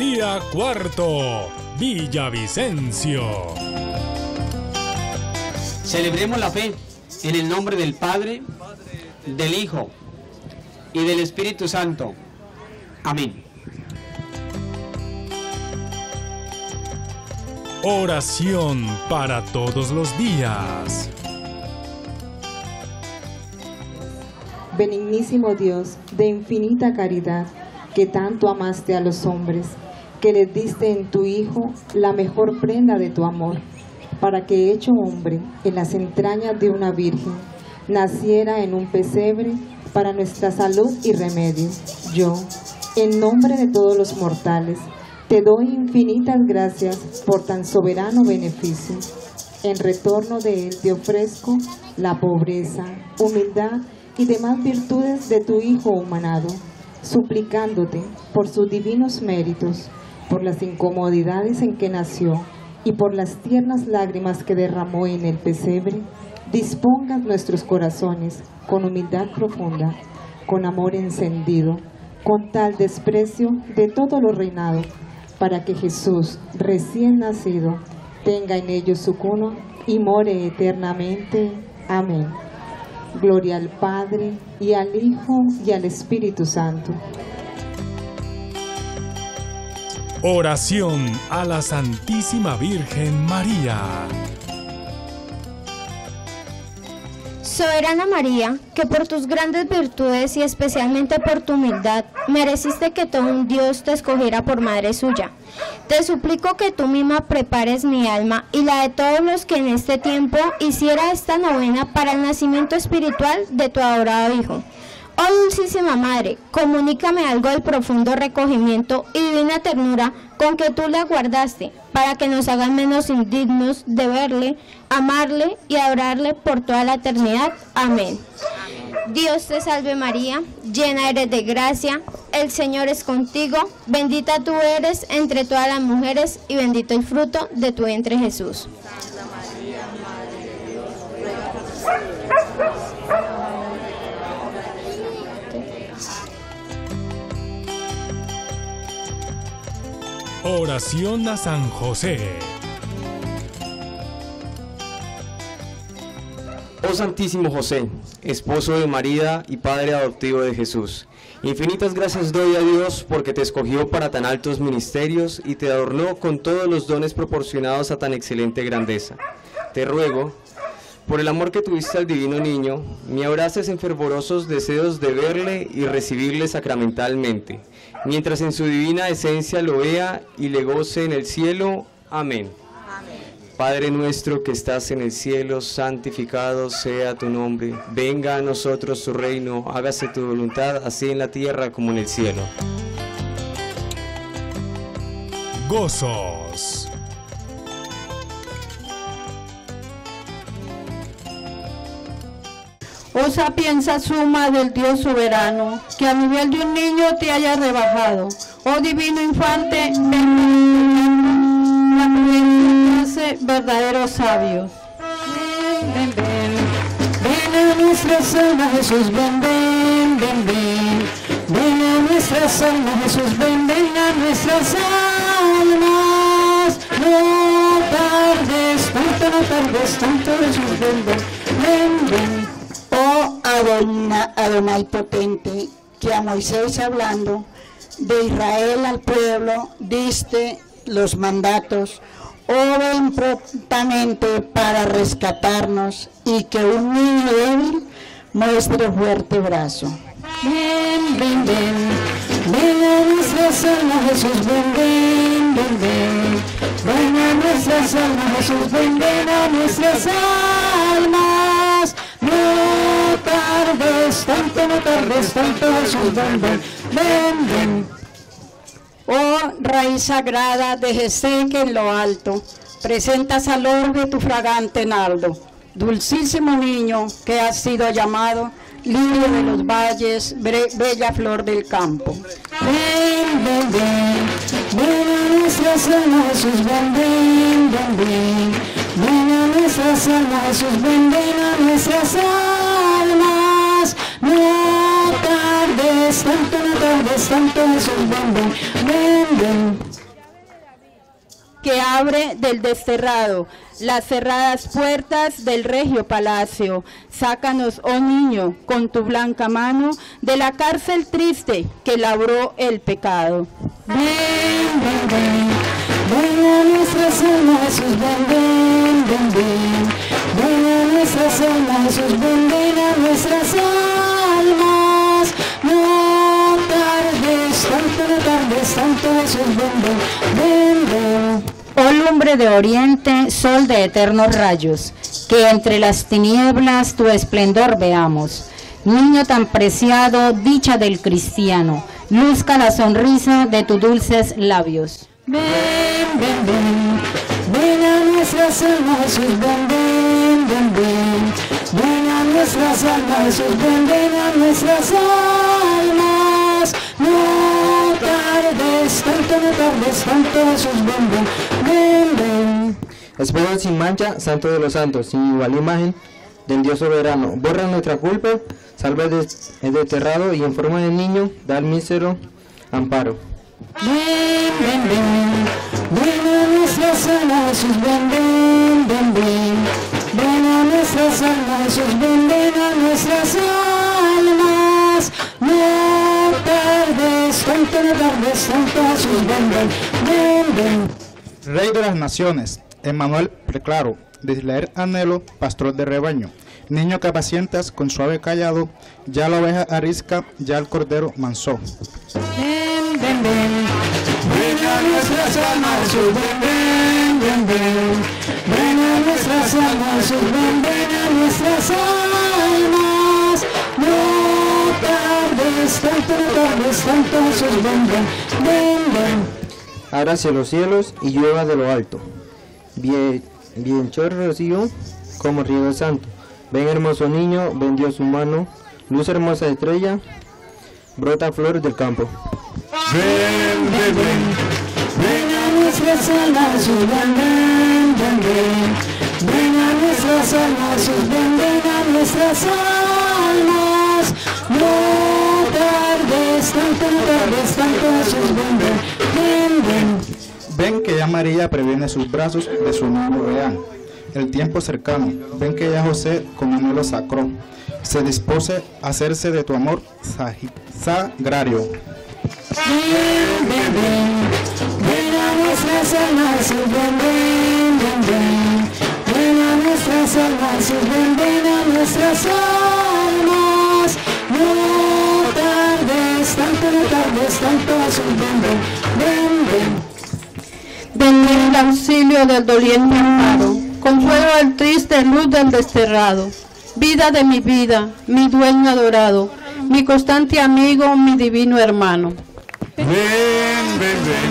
día cuarto, Villavicencio. Celebremos la fe en el nombre del Padre, del Hijo y del Espíritu Santo. Amén. Oración para todos los días. Benignísimo Dios, de infinita caridad, que tanto amaste a los hombres, que les diste en tu Hijo la mejor prenda de tu amor, para que hecho hombre en las entrañas de una virgen, naciera en un pesebre para nuestra salud y remedio. Yo, en nombre de todos los mortales, te doy infinitas gracias por tan soberano beneficio. En retorno de él te ofrezco la pobreza, humildad y demás virtudes de tu Hijo humanado, suplicándote por sus divinos méritos, por las incomodidades en que nació y por las tiernas lágrimas que derramó en el pesebre, dispongas nuestros corazones con humildad profunda, con amor encendido, con tal desprecio de todo lo reinado para que Jesús, recién nacido, tenga en ellos su cuno y more eternamente. Amén. Gloria al Padre, y al Hijo, y al Espíritu Santo. Oración a la Santísima Virgen María. Soberana María, que por tus grandes virtudes y especialmente por tu humildad, mereciste que todo un Dios te escogiera por madre suya. Te suplico que tú misma prepares mi alma y la de todos los que en este tiempo hiciera esta novena para el nacimiento espiritual de tu adorado Hijo. Oh dulcísima Madre, comunícame algo del profundo recogimiento y divina ternura con que tú la guardaste, para que nos hagan menos indignos de verle, amarle y adorarle por toda la eternidad. Amén. Dios te salve María, llena eres de gracia, el Señor es contigo, bendita tú eres entre todas las mujeres y bendito el fruto de tu vientre Jesús. Oración a San José. Oh Santísimo José, esposo de María y padre adoptivo de Jesús, infinitas gracias doy a Dios porque te escogió para tan altos ministerios y te adornó con todos los dones proporcionados a tan excelente grandeza. Te ruego, por el amor que tuviste al divino niño, me abraces en fervorosos deseos de verle y recibirle sacramentalmente, mientras en su divina esencia lo vea y le goce en el cielo. Amén. Padre nuestro que estás en el cielo, santificado sea tu nombre. Venga a nosotros tu reino, hágase tu voluntad, así en la tierra como en el cielo. Gozos. Oh sapienza suma del Dios soberano, que a nivel de un niño te haya rebajado. Oh divino infante, ven la hace verdaderos sabios. Ven, ven, ven, ven a nuestras almas, Jesús, ven, ven, ven, ven. Ven a nuestras almas, Jesús, ven, ven a nuestras almas. No tardes tanto, no tardes tanto, Jesús, ven, ven, ven, ven. Adona- Adonai potente, que a Moisés hablando de Israel al pueblo diste los mandatos, ven prontamente para rescatarnos y que un niño débil muestre fuerte brazo. Ven, ven, ven, ven a nuestras almas, Jesús, ven, ven, ven, ven. Ven a nuestras almas, Jesús, ven, ven a nuestras almas. Tanto, no tardes tanto, Jesús, ven, ven, ven. Oh raíz sagrada de que en lo alto presentas al orbe tu fragante nardo, dulcísimo niño que has sido llamado lirio de los valles, bella flor del campo. Ven, ven, ven, ven a nuestras almas, Jesús, ven, ven, ven, ven. Ven a nuestras almas, Jesús, ven, ven a nuestras almas. No tardes tanto, no tardes tanto, Jesús, ven, ven, ven, ven. que abre del desterrado las cerradas puertas del regio palacio. Sácanos, oh niño, con tu blanca mano de la cárcel triste que labró el pecado. Ven, ven, ven, ven a nuestras almas, Jesús, ven, ven, ven, ven. Ven a nuestras almas, Jesús, ven, ven a nuestras almas. Tardes tanto, no tardes tanto, Jesús, ven, ven, ven. Oh lumbre de oriente, sol de eternos rayos, que entre las tinieblas tu esplendor veamos. Niño tan preciado, dicha del cristiano, luzca la sonrisa de tus dulces labios. Ven, ven, ven, ven a nuestras almas, ven, ven, ven, ven. Ven a nuestras almas, ven, ven a nuestras almas. No tardes tanto, no tardes tanto, Jesús, ven, ven, ven, ven. Sin mancha, santo de los santos, sin igual imagen del Dios soberano. Borra nuestra culpa, salva el des- el desterrado y en forma de niño da al mísero amparo. Ven, ven, ven, ven a nuestras almas, Jesús, ven, ven, ven, ven. Ven a nuestras almas, Jesús, ven, ven a nuestras almas. No tardes tardes. Rey de las naciones, Emmanuel preclaro, de Israel anhelo, pastor de rebaño. Niño que apacientas con suave callado, ya la oveja arisca, ya el cordero mansó. Ven, ven, ven, ven a nuestras almas, Jesús, ven, ven, ven, ven. Ven a nuestras almas, Jesús, ven, ven a nuestras almas. No Ábrase los cielos y llueva de lo alto. Bien, bien chorro rocío como río santo. Ven hermoso niño, ven Dios humano, luz hermosa estrella, brota flores del campo. Ven, ven, ven, ven a nuestras almas, ven, ven, ven, ven. Ven a nuestras almas, ven, ven a nuestras almas. Ven, que ya María previene sus brazos de su niño real. El tiempo cercano, ven que ya José con anhelo sacró, se dispose a hacerse de tu amor sagrario. Ven, a nuestras almas, Jesús, ven, ven, a Jesús, ven, ven a nuestras almas. Tardes tanto, Jesús, ven, ven, ven, ven. Ven el auxilio del doliente amparo, consuelo del triste, luz del desterrado, vida de mi vida, mi dueño adorado, mi constante amigo, mi divino hermano. Ven, ven, ven.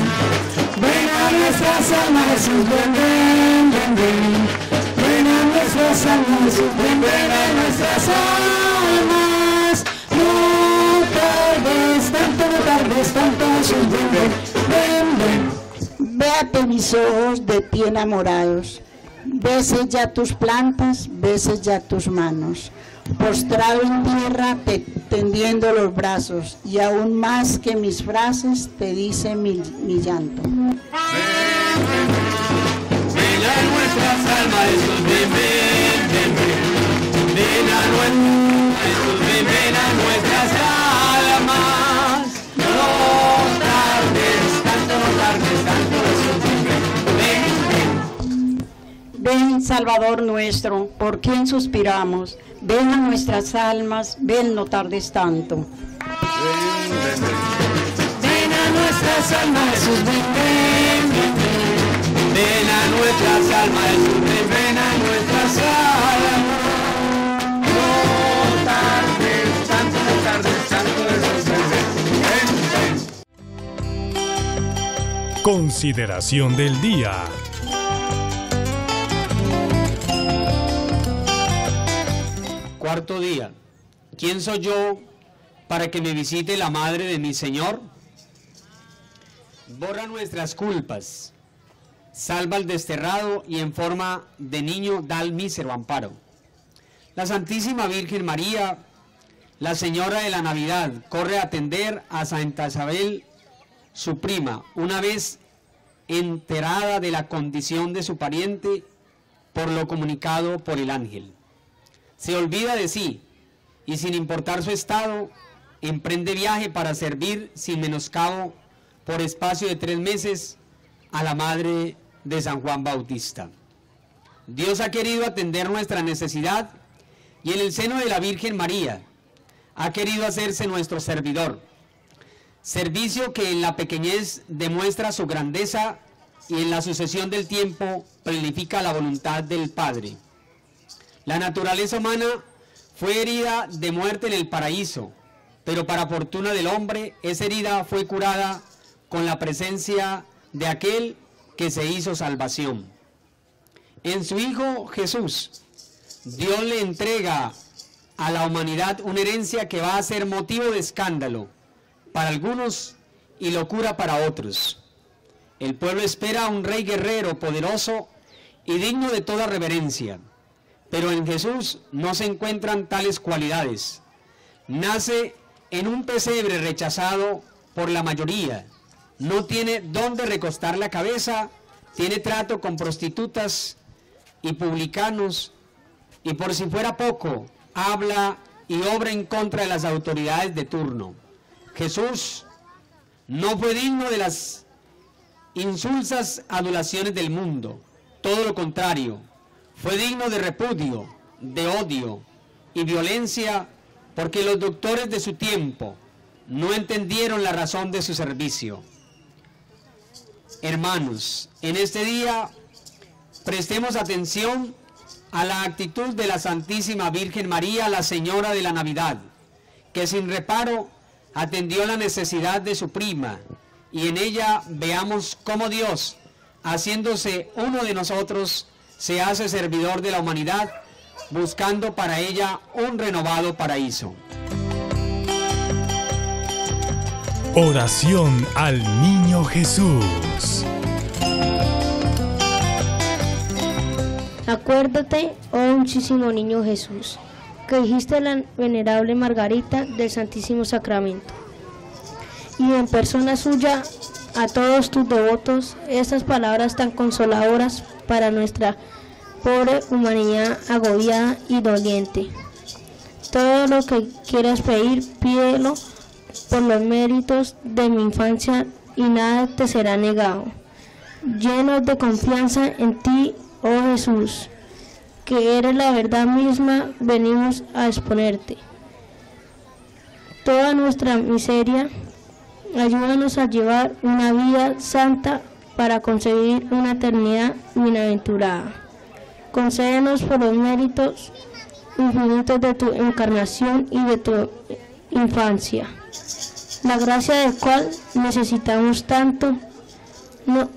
Ven a nuestras almas, Jesús, ven, ven, ven, ven. Ven a nuestras almas, ven, ven a nuestras almas. Tardes tanto, no tardes ven, ven. Véate mis ojos de ti enamorados, bese ya tus plantas, bese ya tus manos, postrado en tierra te tendiendo los brazos, y aún más que mis frases te dice mi llanto. Salvador nuestro, por quien suspiramos, ven a nuestras almas, ven, no tardes tanto. Ven a nuestras almas, Jesús, ven, ven, ven, ven. Ven a nuestras almas, Jesús, ven, ven a nuestras almas. No tardes tanto, no tardes tanto, Jesús, ven, ven, ven. Consideración del día. Cuarto día. ¿Quién soy yo para que me visite la madre de mi Señor? Borra nuestras culpas, salva al desterrado y en forma de niño da al mísero amparo. La Santísima Virgen María, la Señora de la Navidad, corre a atender a Santa Isabel, su prima, una vez enterada de la condición de su pariente por lo comunicado por el ángel. Se olvida de sí y sin importar su estado, emprende viaje para servir sin menoscabo por espacio de tres meses a la madre de San Juan Bautista. Dios ha querido atender nuestra necesidad y en el seno de la Virgen María ha querido hacerse nuestro servidor. Servicio que en la pequeñez demuestra su grandeza y en la sucesión del tiempo planifica la voluntad del Padre. La naturaleza humana fue herida de muerte en el paraíso, pero para fortuna del hombre, esa herida fue curada con la presencia de aquel que se hizo salvación. En su Hijo Jesús, Dios le entrega a la humanidad una herencia que va a ser motivo de escándalo para algunos y locura para otros. El pueblo espera a un rey guerrero, poderoso y digno de toda reverencia. Pero en Jesús no se encuentran tales cualidades. Nace en un pesebre rechazado por la mayoría. No tiene dónde recostar la cabeza, tiene trato con prostitutas y publicanos, y por si fuera poco, habla y obra en contra de las autoridades de turno. Jesús no fue digno de las insulsas adulaciones del mundo, todo lo contrario, fue digno de repudio, de odio y violencia porque los doctores de su tiempo no entendieron la razón de su servicio. Hermanos, en este día prestemos atención a la actitud de la Santísima Virgen María, la Señora de la Navidad, que sin reparo atendió la necesidad de su prima, y en ella veamos cómo Dios, haciéndose uno de nosotros, se hace servidor de la humanidad, buscando para ella un renovado paraíso. Oración al Niño Jesús. Acuérdate, oh muchísimo Niño Jesús, que dijiste la venerable Margarita del Santísimo Sacramento. Y en persona suya, a todos tus devotos, estas palabras tan consoladoras para nuestra pobre humanidad agobiada y doliente. Todo lo que quieras pedir, pídelo por los méritos de mi infancia y nada te será negado. Llenos de confianza en ti, oh Jesús, que eres la verdad misma, venimos a exponerte. Toda nuestra miseria, ayúdanos a llevar una vida santa para conseguir una eternidad bienaventurada. Concédenos por los méritos infinitos de tu encarnación y de tu infancia, la gracia del cual necesitamos tanto. No,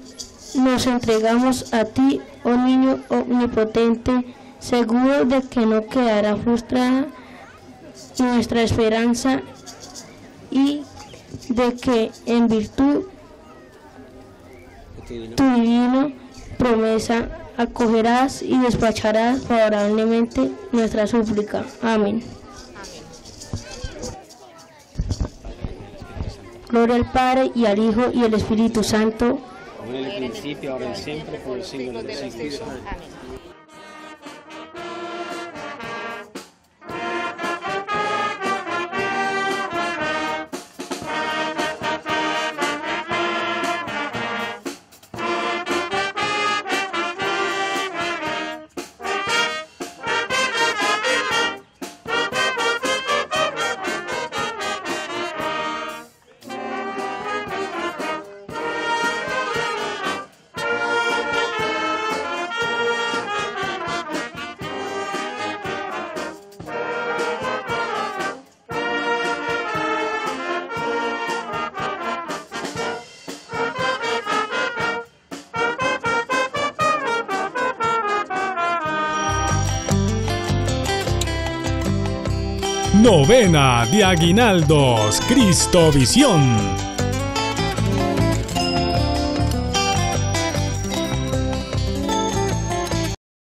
nos entregamos a ti, oh niño omnipotente, seguro de que no quedará frustrada nuestra esperanza de que en virtud tu divino promesa acogerás y despacharás favorablemente nuestra súplica. Amén. Gloria al Padre y al Hijo y al Espíritu Santo. Como en el principio, ahora y siempre, por los siglos de los siglos. Amén. Novena de Aguinaldos, Cristovisión.